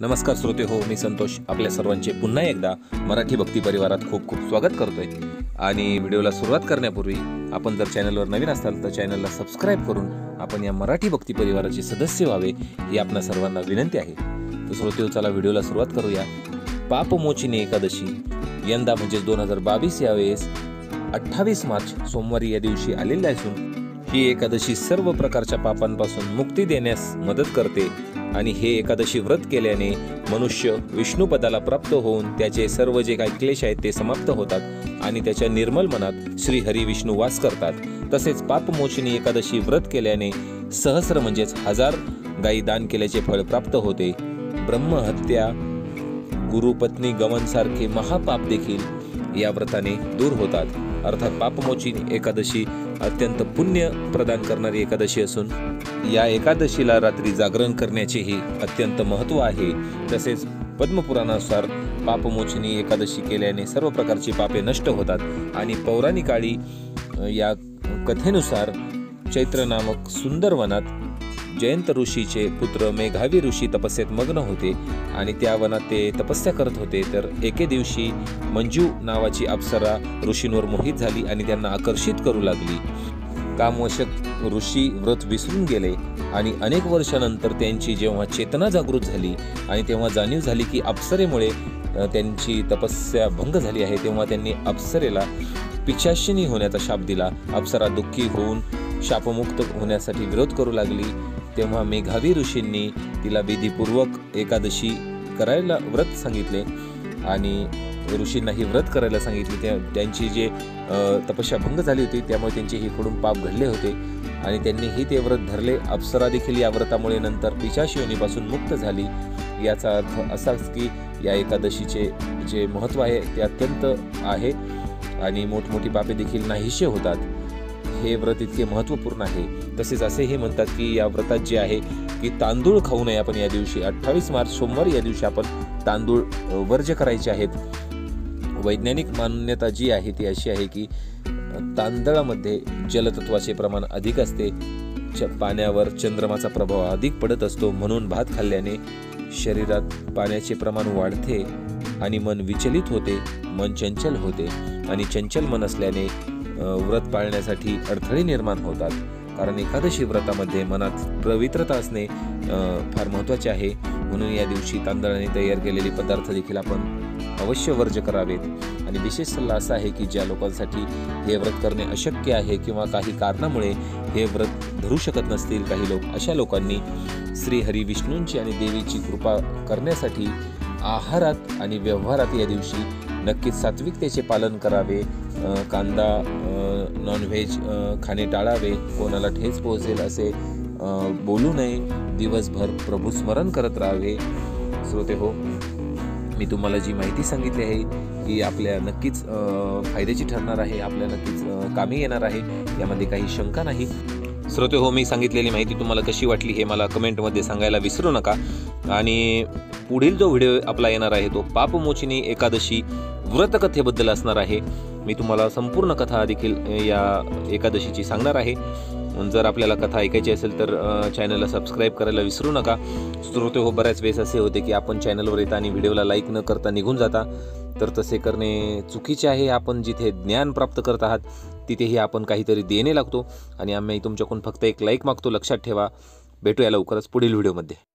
नमस्कार श्रोते हो मी संतोष. आपल्या सर्वांचे पुन्हा एकदा मराठी भक्ती परिवारात खूप खूप स्वागत करतोय. आणि व्हिडिओला सुरुवात करण्यापूर्वी आपण जर चॅनलवर नवीन असाल तर चॅनलला सबस्क्राईब करून आपण या मराठी भक्ती परिवाराचे सदस्य व्हावे ही आपणा सर्वांना विनंती आहे. तर श्रोते हो, चला व्हिडिओला सुरुवात करूया. पापमोचिनी एकादशी. यंदा म्हणजे दोन हजार बावीस यावेळेस अठ्ठावीस मार्च सोमवारी या दिवशी आलेली असून ही एकादशी सर्व प्रकारच्या पापांपासून मुक्ती देण्यास मदत करते. आणि हे एकादशी व्रत केल्याने मनुष्य विष्णुपदाला प्राप्त होऊन त्याचे सर्व जे काही क्लेश आहेत ते समाप्त होतात आणि त्याच्या निर्मल मनात श्री हरी विष्णू वास करतात. तसेच पापमोचनी एकादशी व्रत केल्याने सहस्र म्हणजेच हजार गायी दान केल्याचे फळ प्राप्त होते. ब्रह्महत्या गुरुपत्नी गमनसारखे महापाप देखील या व्रताने दूर होतात. अर्थात पापमोचिनी एकादशी अत्यंत पुण्य प्रदान करणारी एकादशी असून या एकादशीला रात्री जागरण करण्याचेही अत्यंत महत्त्व आहे. तसेच पद्मपुराणानुसार पापमोचिनी एकादशी केल्याने सर्व प्रकारची पापे नष्ट होतात आणि पौराणिक काळी या कथेनुसार चैत्र नामक सुंदर वनात जयंत ऋषीचे पुत्र मेघावी ऋषी तपस्येत मग्न होते आणि त्या वनात ते तपस्या करत होते तर एके दिवशी मंजू नावाची अप्सरा ऋषींवर मोहित झाली आणि त्यांना आकर्षित करू लागली. कामवशक ऋषी व्रत विसरून गेले आणि अनेक वर्षानंतर त्यांची जेव्हा चेतना जागृत झाली आणि तेव्हा जाणीव झाली की अप्सरेमुळे त्यांची तपस्या भंग झाली आहे तेव्हा त्यांनी अप्सरेला पिचाशिनी होण्याचा शाप दिला. अप्सरा दुःखी होऊन शापमुक्त होण्यासाठी विरोध करू लागली. तेव्हा मेघावी ऋषींनी तिला विधीपूर्वक एकादशी करायला व्रत सांगितले. आणि ऋषींना ही व्रत करायला सांगितली. त्या त्यांची जे तपस्या भंग झाली होती त्यामुळे त्यांचे हे कडून पाप घडले होते. आणि त्यांनीही ते व्रत धरले. अप्सरा देखील या व्रतामुळे नंतर पिशाशिवनीपासून मुक्त झाली. याचा अर्थ असाच की या एकादशीचे जे महत्त्व आहे ते अत्यंत आहे. आणि मोठमोठी पापे देखील नाहीशे होतात. हे व्रत इतके महत्त्वपूर्ण आहे. तसेच असेही म्हणतात की या व्रतात जे आहे की तांदूळ खाऊ नये आपण या दिवशी. अठ्ठावीस मार्च सोमवारी या दिवशी आपण तांदूळ वर्ज्य करायचे आहेत. वैज्ञानिक मान्यता जी आहे ती अशी आहे की तांदळामध्ये जलतत्वाचे प्रमाण अधिक असते. च पाण्यावर चंद्रमाचा प्रभाव अधिक पडत असतो. म्हणून भात खाल्ल्याने शरीरात पाण्याचे प्रमाण वाढते आणि मन विचलित होते मन चंचल होते आणि चंचल मन असल्याने व्रत पाळण्यासाठी अडथळे निर्माण होतात. कारण एकादशी व्रतामध्ये मनात पवित्रता असणे फार महत्त्वाचे आहे. म्हणून या दिवशी तांदळाने तयार केलेले पदार्थ देखील आपण अवश्य वर्ज करावेत. आणि विशेष सल्ला असा आहे की ज्या लोकांसाठी हे व्रत करणे अशक्य आहे किंवा काही कारणामुळे हे व्रत धरू शकत नसतील काही लोक अशा लोकांनी श्री हरी विष्णूंची आणि देवीची कृपा करण्यासाठी आहारात आणि व्यवहारात या दिवशी नक्कीच सात्विकतेचे पालन करावे कांदा नॉनव्हेज खाणे टाळावे कोणाला ठेच पोहोचेल असे बोलू नये. दिवसभर प्रभू स्मरण करत राहावे. श्रोते हो मी तुम्हाला जी माहिती सांगितली आहे ही आपल्या नक्कीच फायद्याची ठरणार आहे आपल्या नक्कीच कामी येणार आहे यामध्ये काही शंका नाही. श्रोते हो मी सांगितलेली माहिती तुम्हाला कशी वाटली हे मला कमेंटमध्ये सांगायला विसरू नका. आणि पुढील जो व्हिडिओ आपला येणार आहे तो पापमोचिनी एकादशी व्रतकथेबद्दल असणार आहे. मी तुम्हाला संपूर्ण कथा देखील या एकादशीची सांगणार आहे. जर आपल्याला कथा ऐकायची असेल तर चॅनलला सबस्क्राईब करायला विसरू नका. श्रोते हो बऱ्याच वेळेस असे होते की आपण चॅनलवर येता आणि व्हिडिओला लाईक न करता निघून जाता. तर तसे करणे चुकीचे आहे. आपण जिथे ज्ञान प्राप्त करत आहात तिथेही आपण काहीतरी देणे लागतो. आणि आम्ही तुमच्याकडून फक्त एक लाईक मागतो. लक्षात ठेवा. भेटूया लवकरच पुढील व्हिडिओमध्ये